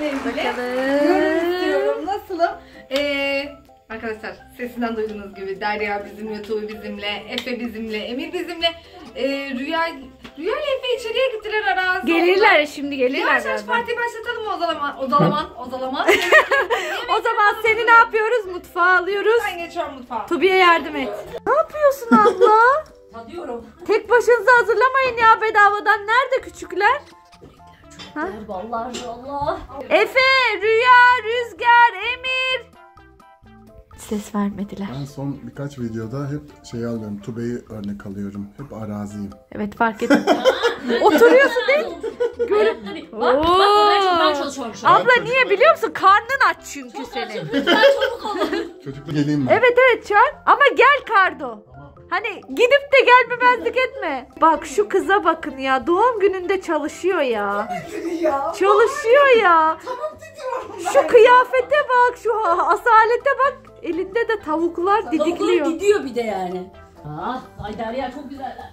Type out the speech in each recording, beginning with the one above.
annemle Bakalım. yorum istiyorum. Nasılım? Ee, arkadaşlar sesinden duyduğunuz gibi Derya bizimle, Tuğ bizimle, Efe bizimle, Emir bizimle. Ee, Rüya, Rüya ile Efe içeriye gittiler Aras. Gelirler şimdi gelirler. Yavaş yavaş partiyi başlatalım mı o zaman? O zaman, o zaman. O zaman seni ne yapıyoruz? Mutfağa alıyoruz. ben geçiyorum mutfağa. Tobi'ye yardım et. Ne yapıyorsun abla? Tadıyorum. Tek başınıza hazırlamayın ya bedavadan. Nerede küçükler? Ha? Vallahi Allah. Efe, Rüya, Rüzgar, Emir. Ses vermediler. Ben son birkaç videoda hep şey alıyorum, Tube'yi örnek alıyorum. Hep araziyim. Evet fark ettim. Oturuyorsun değil mi? Ayakları. Bak bak ben çok ben çalışıyorum şu an. Abla niye biliyor musun? Karnın aç çünkü senin. Lütfen çabuk olun. Çocuklu geleyim ben. Evet evet çağır ama gel Kardo. Hani gidip de gelmemezlik etme. Bak şu kıza bakın ya doğum gününde çalışıyor ya. Ya. Çalışıyor ya. Tamam diyorum Şu kıyafete bak, şu ha- asalete bak. Elinde de tavuklar didikliyor. gidiyor bir de yani. Ah, ay Derya çok güzeller.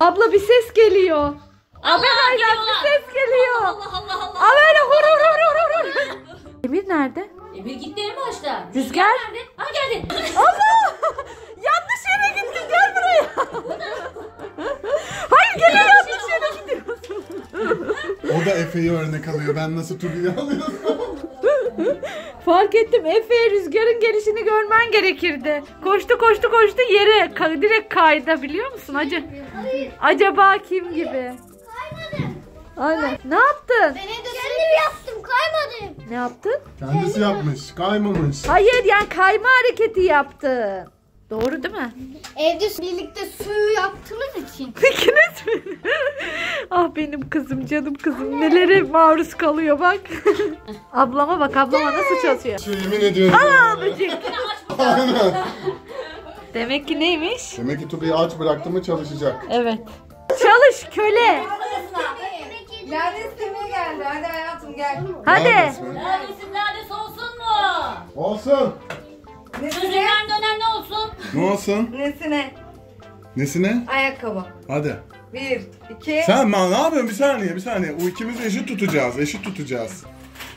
Abla bir ses geliyor. Abi Allah, hayran gidiyorlar. bir ses geliyor. Allah Allah Allah. Abi öyle hur hur hur hur hur. Emir nerede? Emir gitti en başta. Rüzgar? nerede? Ha geldi. Allah! Yanlış yere gittin gel buraya. Hayır gene yanlış yere gidiyorsun. O da Efe'yi örnek alıyor. Ben nasıl Tube'yi alıyorum? Fark ettim Efe rüzgarın gelişini görmen gerekirdi. Koştu koştu koştu yere ka- direkt kaydı biliyor musun acı? Acaba kim gibi? Aynen. Ne yaptın? Kendim yaptım kaymadım. Ne yaptın? Kendisi yapmış, kaymamış. Hayır yani kayma hareketi yaptın. Doğru değil mi? Evde birlikte suyu yaptığımız için. İkiniz mi? ah benim kızım canım kızım nelere maruz kalıyor bak. ablama bak ablama nasıl çalışıyor. Şu yemin ediyorum. Aa böcek. Aynen. Demek ki neymiş? Demek ki Tube'yi aç bıraktı mı çalışacak. Evet. Çalış köle. Lale istemeye geldi. Hadi hayatım gel. Hadi. Nerede olsun mu? Olsun. Sözünden dönen ne olsun? Ne olsun? Nesine? Nesine? Ayakkabı. Hadi. Bir, iki. Sen ma ne yapıyorsun? Bir saniye, bir saniye. O ikimiz eşit tutacağız, eşit tutacağız.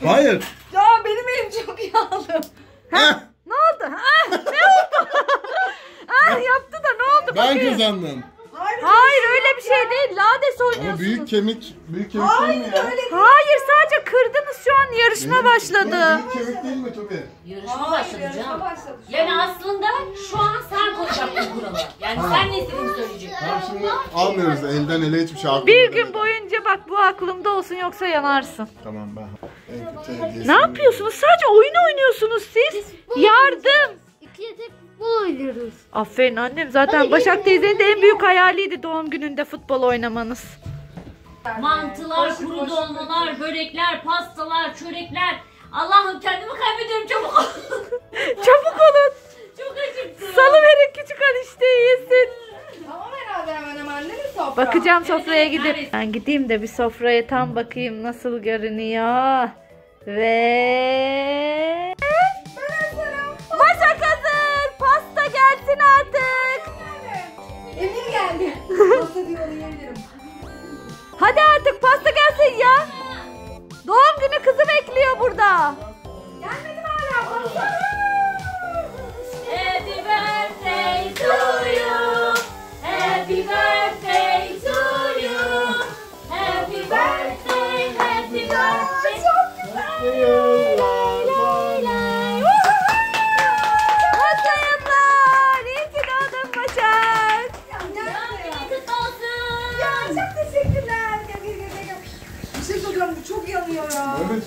Hayır. Ya benim elim çok yağlı. Heh, Ne oldu? Ah, ne oldu? ah yaptı da ne oldu ben bakayım? kazandım. Hayır. Hayır öyle bir şey değil. Lades Ama oynuyorsunuz. büyük kemik, büyük kemik değil mi ya? öyle değil. Hayır sadece kırdınız şu an yarışma başladı. Büyük kemik değil mi Tubi? Yarışma Hayır, başladı yarışma canım. başladı. Yani aslında şu an sen koyacaksın kuralı. Yani sen ne istediğini söyleyeceksin. Tamam şimdi almıyoruz elden ele hiçbir şey aklımda Bir gün boyunca bak bu aklımda olsun yoksa yanarsın. Tamam ben en kötü hediyesi. Ne yapıyorsunuz? Sadece oyun oynuyorsunuz siz. Yardım. İkiye tek futbol. Aferin annem. Zaten Başak teyzenin de en büyük hayaliydi doğum gününde futbol oynamanız. Mantılar, kuru dolmalar, börekler, pastalar, çörekler. Allah'ım kendimi kaybediyorum çabuk ol. Çabuk olun. Çok acıktım. Salıverin küçük enişteyi yesin. Tamam herhalde hemen hemen değil mi sofra? Bakacağım sofraya Evet, gidip. neredesin? Ben gideyim de bir sofraya tam bakayım nasıl görünüyor. Ve... Hadi artık pasta gelsin ya. Doğum günü kızı bekliyor burada. Gelmedi hala? Baksana.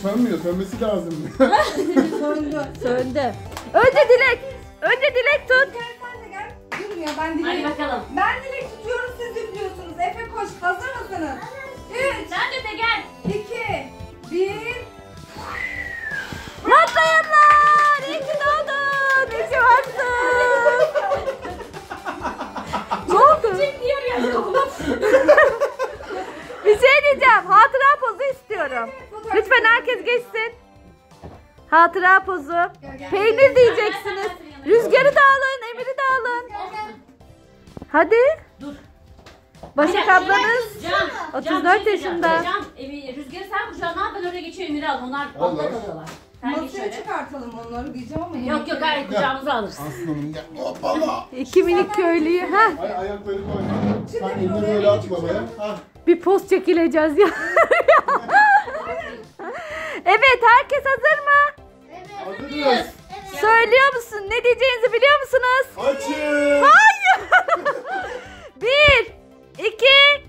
Sönmüyor, sönmesi lazım. Söndü. Söndü. Önce dilek. Önce dilek tut. Gel sen de gel. Durmuyor ben Hadi dilek. bakalım. Ben dilek tutuyorum siz üflüyorsunuz. Efe koş. Hazır mısınız? 3, Sen de de gel. 2, 1. Mutlu yıllar. İyi ki doğdun. İyi ki varsın. ne oldu? Diyor ya. Bir şey diyeceğim. Hatıra pozu istiyorum. Lütfen herkes geçsin. Hatıra pozu. Peynir diyeceksiniz. Rüzgarı da alın, Emir'i de alın. Hadi. Dur. Başak Aynen, ablanız Can, Can, 34 bir şey yaşında. Can, e, Rüzgar sen kucağına al ben oraya geçeyim Emir'i al. Onlar Olur. kalıyorlar. Masaya çıkartalım onları diyeceğim ama Yok yok hayır kucağımıza alırız. Aslanım gel. Hoppala. İki minik köylüyü. ha Ay ayakları koy. Sen elini böyle aç babaya. Ha. Bir poz çekileceğiz ya. evet herkes hazır mı? Hazırız. Söylüyor musun? Ne diyeceğinizi biliyor musunuz? Açın. Hayır. Bir, iki,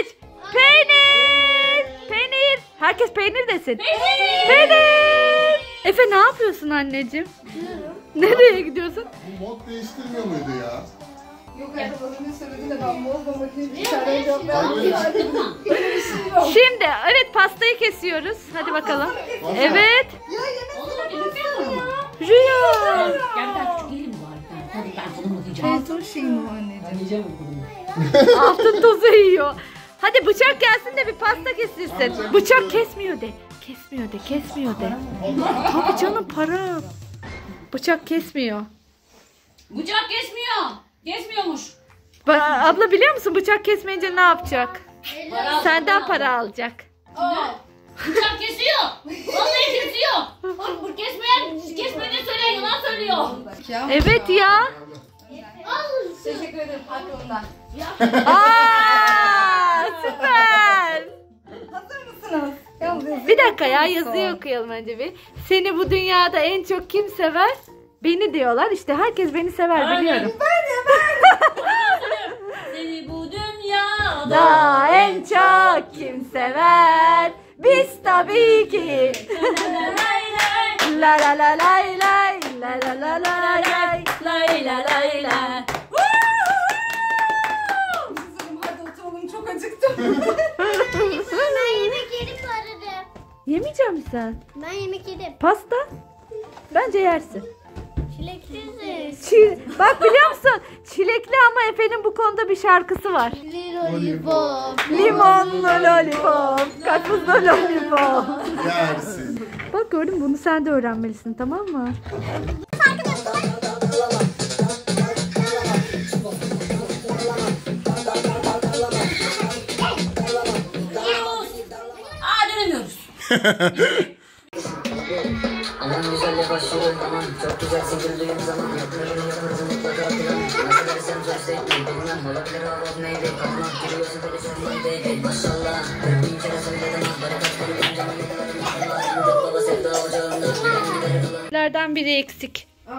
üç. Peynir. Peynir. Herkes peynir desin. Peynir. Efe ne yapıyorsun anneciğim? Nereye gidiyorsun? Bu mod değiştirmiyor muydu ya? Yok arkadaşım söyledi de ben bozmamak için bir tane yok. Şimdi evet pastayı kesiyoruz. Hadi bakalım. Evet. Olur mu? Rüya. Gel ben küçük değilim bari. Hadi ben tadımlık yiyeceğim. Altın şey mi o anneciğim? Ben yiyeceğim bu. Altın tozu yiyor. Hadi bıçak gelsin de bir pasta kesilsin. Bıçak kesmiyor de. Kesmiyor de, kesmiyor de. Tabii canım para. Bıçak kesmiyor. Bıçak kesmiyor. Kesmiyormuş. Ba- abla biliyor musun bıçak kesmeyince ne yapacak? Para Senden para alacak. Bıçak kesiyor. Vallahi kesiyor. Bak bu kesmeyen, kesmediğini söyleyen yalan söylüyor. Evet ya. Teşekkür ederim aklımda. Aa, süper. Hazır mısınız? Yalnız Bir dakika ya yazıyı okuyalım önce bir. Seni bu dünyada en çok kim sever? Beni diyorlar. İşte herkes beni sever Aynen. biliyorum. Seni bu dünyada Da en çok kim sever? Biz tabii ki. La la la lay lay la la la la lay lay. Lay la lay la. Sen? Ben yemek yedim. Pasta? Bence yersin. Çileksiz. Çi- Bak biliyor musun? Çilekli ama Efe'nin bu konuda bir şarkısı var. Lollipop. Limonlu lollipop, karpuzlu lollipop. Yersin. Bak gördün mü? bunu sen de öğrenmelisin tamam mı? Aman güzelle başlıyor aman Çok güzelsin güldüğün zaman Yapıyorum yaparım mutlaka plan Nasıl versem söz teknik bilmem Olabilir all of maybe Kalkmak giriyorsun böyle sen my baby Maşallah Bin kere söyledim az barakat Benim canım yıllarım Baba sevda ocağımda Giderim dolan Lerden biri eksik. Aa,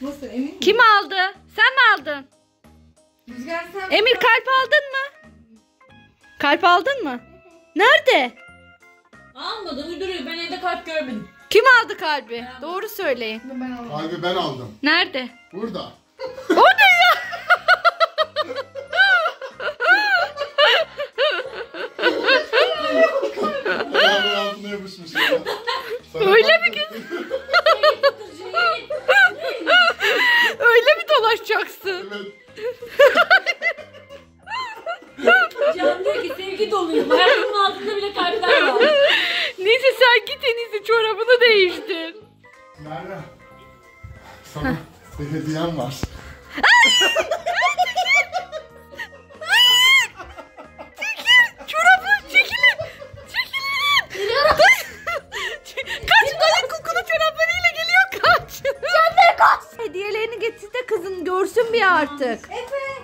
nasıl emin misin? Kim aldı? Sen mi aldın? Rüzgar sen Emir kalp aldın mı? Kalp aldın mı? Nerede? Almadı uyduruyor. Ben evde kalp görmedim. Kim aldı kalbi? Doğru söyleyin. ben aldım. Kalbi ben aldım. Nerede? Burada. O ne ya? Artık. Efe!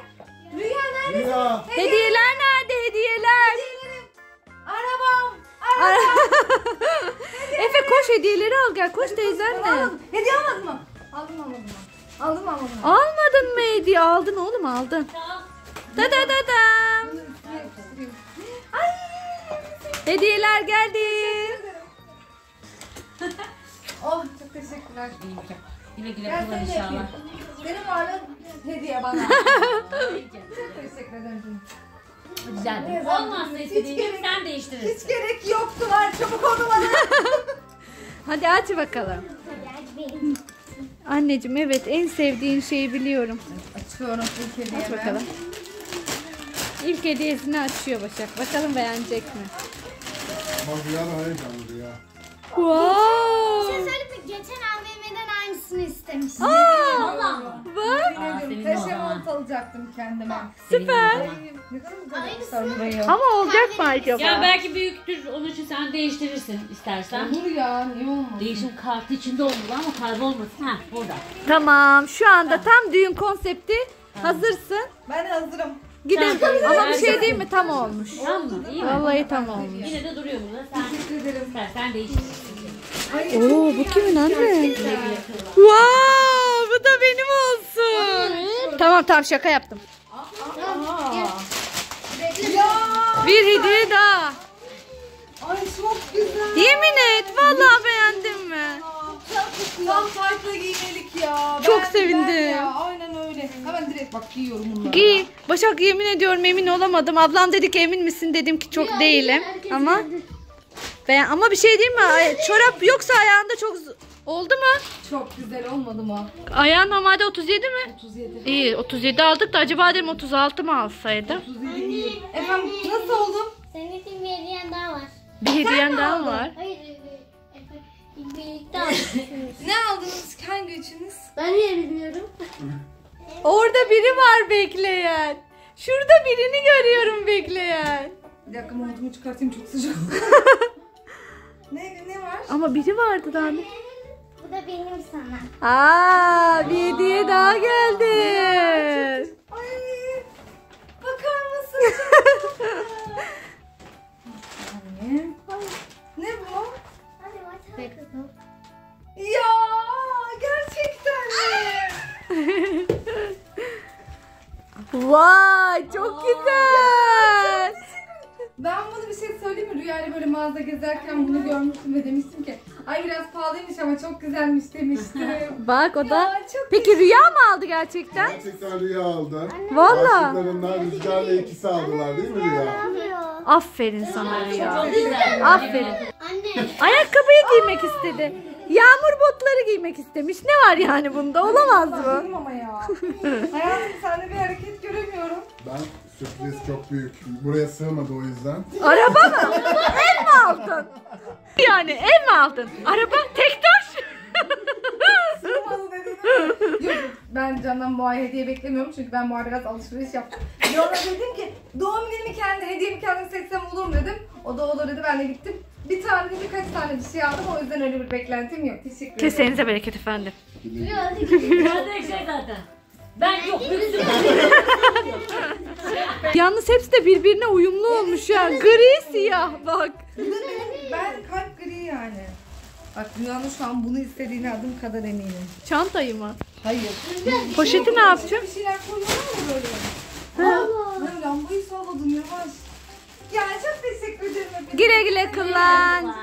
Rüya nerede? Rüya. Hediyeler nerede hediyeler? Arabam! Efe koş hediyeleri al gel koş teyzenle. Aldım. Hediye almadın mı? Aldım almadım mı? Aldım almadım mı? Almadın mı hediye? Aldın oğlum aldın. Da da da da. Ay! Hediyeler geldi. Oh çok teşekkürler. Güle güle kullan inşallah. Benim varlığın hediye bana. çok teşekkür ederim. Güzel. Olmazsa Hiç istediğin gibi gerek- sen Hiç değiştirirsin. gerek yoktu var çabuk oldu bana. Hadi aç bakalım. Anneciğim evet en sevdiğin şeyi biliyorum. Açıyorum ilk hediyemi. Aç bakalım. İlk hediyesini açıyor Başak. Bakalım beğenecek mi? Bak Rüya da heyecanlı Rüya. Wow. Söyleyeyim mi? Geçen AVM'den aynısını istemiştim. Aa, Valla bak senin o zaman. mont alacaktım kendime. süper. Ay, Ne kadar güzel burayı. Ama olacak mı acaba? Ya belki büyüktür. Onun için sen değiştirirsin istersen. Olur ya niye olmaz? Değişim kartı içinde olmalı ama kaybolmasın. Ha burada. Tamam şu anda tam düğün konsepti. Hazırsın. Ben hazırım. Gidelim. Tamam. Ama bir şey değil mi? Tam olmuş. Tamam mı? İyi mi? Vallahi tam olmuş. Yine de duruyor burada. Sen Teşekkür ederim. istersen değiştirirsin. Oo bu kimin anne? Wow, bu da benim olsun. Tamam tamam şaka yaptım. Ya. Bir hediye daha. Ay çok güzel. Yemin et vallahi beğendin mi? Tam farklı giymelik ya. Çok Ben- sevindim. ben ya, Aynen öyle. Hemen direkt bak giyiyorum bunları. Giy. Başak yemin ediyorum emin olamadım. Ablam dedi ki emin misin dedim ki çok değilim. Ama ben ama bir şey diyeyim mi? Ay, Çorap yoksa ayağında çok oldu mu? Çok güzel olmadı mı? Ayağın normalde 37 mi? 37. İyi 37 aldık da acaba dedim 36 mı alsaydım? 37 iyi. Efendim nasıl oldum? Senin için bir hediyen daha var. Bir hediyen daha var. Hayır. Birlikte almışsınız. Ne aldınız? Hangi üçünüz? ben niye bilmiyorum? Orada biri var bekleyen. Şurada birini görüyorum bekleyen. Bir dakika montumu çıkartayım çok sıcak. ne, ne var? Ama biri vardı daha ne? Bu da benim sana. Aa, bir hediye daha geldi. Ay, bakar mısın? Anne. Ne bu? Hadi bakalım kızım. Ya gerçekten mi? Vay çok güzel. Ben bunu bir şey söyleyeyim mi? Rüyayla böyle mağaza gezerken bunu görmüştüm ve demiştim ki ay biraz pahalıymış ama çok güzelmiş demiştim. Bak o da. Ya, çok Peki rüya mı aldı gerçekten? Gerçekten Rüya aldı. Valla. Aşıklarından Rüzgar'la ikisi aldılar değil mi Rüya? Aferin sana rüya. Aferin. Anne. Ayakkabıyı giymek istedi. Yağmur botları giymek istemiş. Ne var yani bunda? Olamaz mı? Ama ya. Hayatım sende bir hareket göremiyorum. Ben sürpriz çok büyük. Buraya sığmadı o yüzden. Araba mı? Ev mi aldın? Yani ev mi aldın? Araba tek taş. Sığmadı dedin? Yok ben Can'dan bu ay hediye beklemiyorum çünkü ben bu ay biraz alışveriş yaptım. Sonra dedim ki doğum günümü kendi hediyemi kendim seçsem olur mu dedim. O da olur dedi ben de gittim. Bir tane de birkaç tane bir şey aldım o yüzden öyle bir beklentim yok. Teşekkür ederim. Kesenize bereket efendim. Şey zaten. Ben yok Yalnız hepsi de birbirine uyumlu olmuş ya. Gri siyah bak. Ben kalp gri yani. Bak dünyanın şu an bunu istediğine adım kadar eminim. Çantayı mı? Hayır. Poşeti ne yapacağım? Bir şeyler koyuyorlar mı böyle? Allah. Ben lambayı salladım yavaş. Ya çok teşekkür ederim. Güle güle kullan.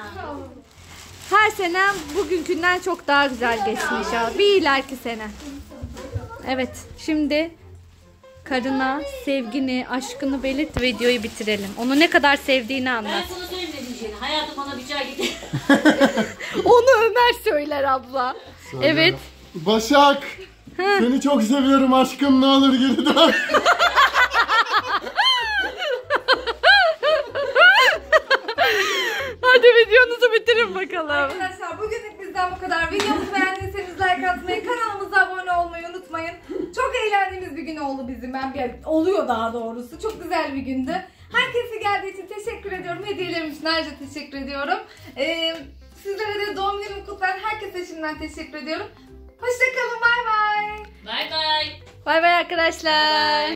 Her sene bugünkünden çok daha güzel geçsin inşallah. Bir ileriki sene. Evet şimdi karına sevgini, aşkını belirt videoyu bitirelim. Onu ne kadar sevdiğini Ben anlat. sana söyleyeyim ne diyeceğini. Hayatım bana bir çay getir. Onu Ömer söyler abla. Evet. Başak! Seni çok seviyorum aşkım ne olur geri dön. Hadi videonuzu bitirin bakalım. Arkadaşlar bugünlük bizden bu kadar. Videomuzu beğendiyseniz like atmayı, kanalımıza eğlendiğimiz bir gün oldu bizim. Ben bir oluyor daha doğrusu. Çok güzel bir gündü. Herkese geldiği için teşekkür ediyorum. Hediyelerim için ayrıca teşekkür ediyorum. Ee, sizlere de doğum günümü kutlayan herkese şimdiden teşekkür ediyorum. Hoşçakalın. Bay bay. Bay bay. Bay bay arkadaşlar.